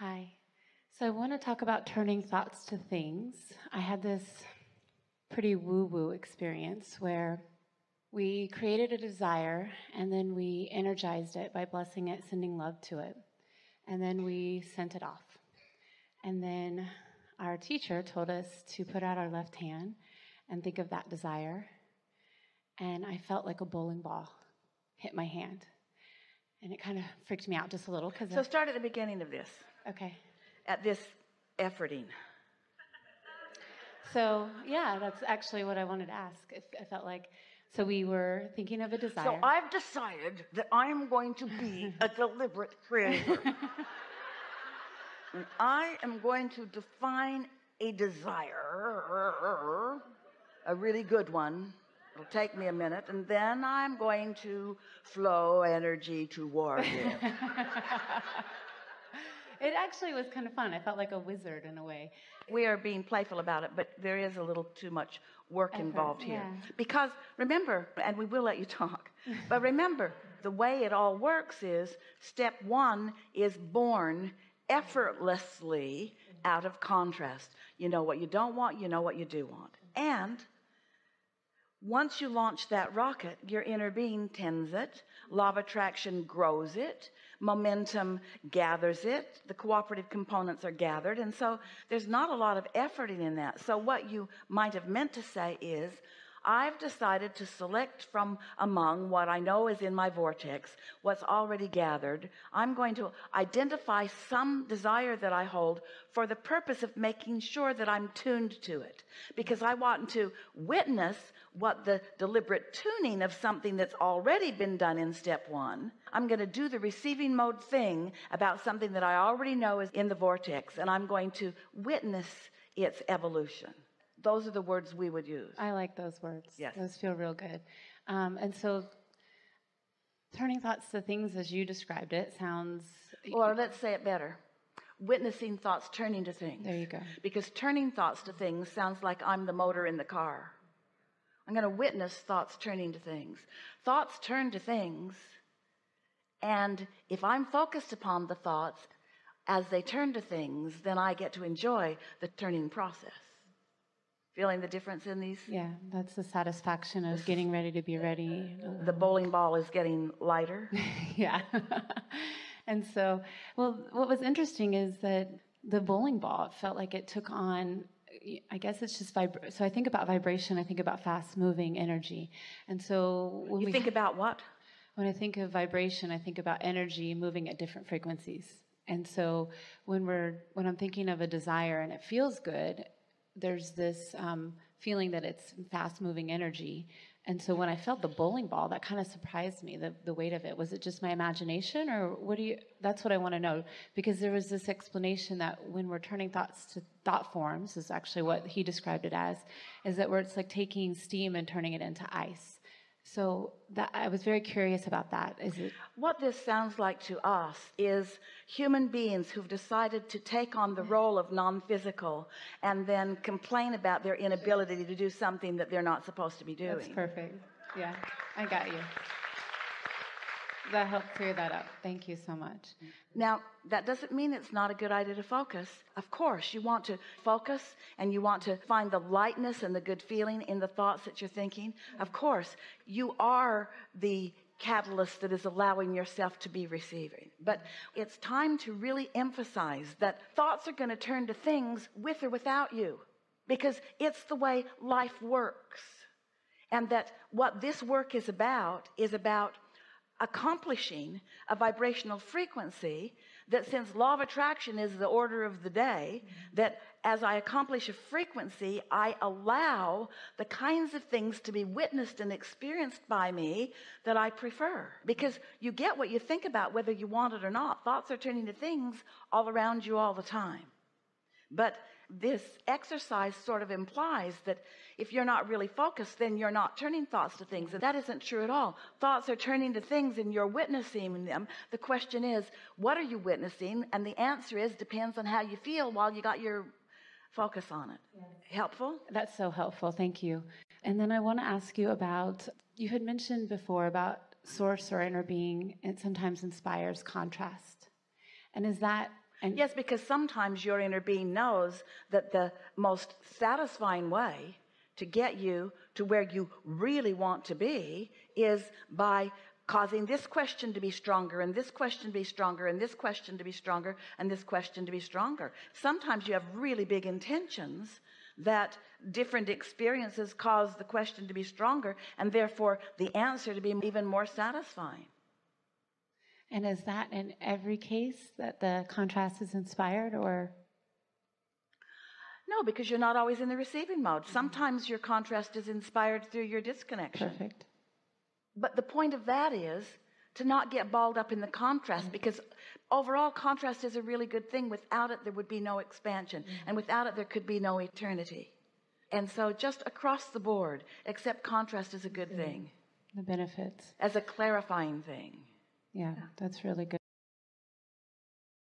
Hi. So I want to talk about turning thoughts to things. I had this pretty woo woo experience where we created a desire and then we energized it by blessing it, sending love to it. And then we sent it off. And then our teacher told us to put out our left hand and think of that desire. And I felt like a bowling ball hit my hand. And it kind of freaked me out just a little because So start at the beginning of this, okay. at this efforting. So yeah, that's actually what I wanted to ask. If I felt like so we were thinking of a desire. So I've decided that I'm going to be a deliberate creator. and I am going to define a desire, a really good one. It'll take me a minute, and then I'm going to flow energy toward it. it actually was kind of fun. I felt like a wizard in a way. we are being playful about it, but there is a little too much work Effort, involved here. yeah. Because remember, and we will let you talk, but remember, the way it all works is step one is born effortlessly out of contrast. You know what you don't want, you know what you do want. And once you launch that rocket, your inner being tends it. Law of attraction grows it. Momentum gathers it. The cooperative components are gathered. And so there's not a lot of effort in that. So what you might have meant to say is, I've decided to select from among what I know is in my vortex, what's already gathered. I'm going to identify some desire that I hold for the purpose of making sure that I'm tuned to it because I want to witness what the deliberate tuning of something that's already been done in step one. I'm going to do the receiving mode thing about something that I already know is in the vortex and I'm going to witness its evolution those are the words we would use I like those words. Yes. Those feel real good. Um, and so turning thoughts to things as you described it sounds or let's say it better witnessing thoughts turning to things There you go. because turning thoughts to things sounds like I'm the motor in the car I'm going to witness thoughts turning to things thoughts turn to things and if I'm focused upon the thoughts as they turn to things then I get to enjoy the turning process feeling the difference in these yeah, that's the satisfaction of getting ready to be ready. the bowling ball is getting lighter yeah. and so, well, what was interesting is that the bowling ball felt like it took on I guess it's just vibra- so I think about vibration, I think about fast moving energy. And so when you we think about what When I think of vibration, I think about energy moving at different frequencies. And so when we're when I'm thinking of a desire and it feels good, there's this um, feeling that it's fast moving energy. And so when I felt the bowling ball, that kind of surprised me. The the weight of it was it just my imagination, or what do you? That's what I want to know because there was this explanation that when we're turning thoughts to thought forms, is actually what he described it as, is that where it's like taking steam and turning it into ice. So that I was very curious about that. Is it What this sounds like to us is human beings who've decided to take on the role of non-physical and then complain about their inability to do something that they're not supposed to be doing. that's perfect? Yeah, I got you. That helped clear that up. Thank you so much. Now, that doesn't mean it's not a good idea to focus. Of course, you want to focus and you want to find the lightness and the good feeling in the thoughts that you're thinking. Of course, you are the catalyst that is allowing yourself to be receiving. But it's time to really emphasize that thoughts are going to turn to things with or without you because it's the way life works. And that what this work is about is about accomplishing a vibrational frequency that since law of attraction is the order of the day that as I accomplish a frequency I allow the kinds of things to be witnessed and experienced by me that I prefer. Because you get what you think about whether you want it or not. Thoughts are turning to things all around you all the time. But this exercise sort of implies that if you're not really focused, then you're not turning thoughts to things. And that isn't true at all. Thoughts are turning to things and you're witnessing them. The question is, what are you witnessing? And the answer is, depends on how you feel while you got your focus on it. Helpful? That's so helpful. Thank you. And then I want to ask you about you had mentioned before about source or inner being, it sometimes inspires contrast. And is that And Yes, because sometimes your inner being knows that the most satisfying way to get you to where you really want to be is by causing this question to be stronger and this question to be stronger and this question to be stronger and this question to be stronger. Sometimes you have really big intentions that different experiences cause the question to be stronger and therefore the answer to be even more satisfying. And is that in every case that the contrast is inspired or? No, because you're not always in the receiving mode. Sometimes your contrast is inspired through your disconnection. Perfect. But the point of that is to not get balled up in the contrast mm-hmm. because overall contrast is a really good thing. Without it, there would be no expansion. Mm-hmm. And without it, there could be no eternity. And so just across the board, accept contrast as a good thing, The benefits. as a clarifying thing. Yeah, that's really good.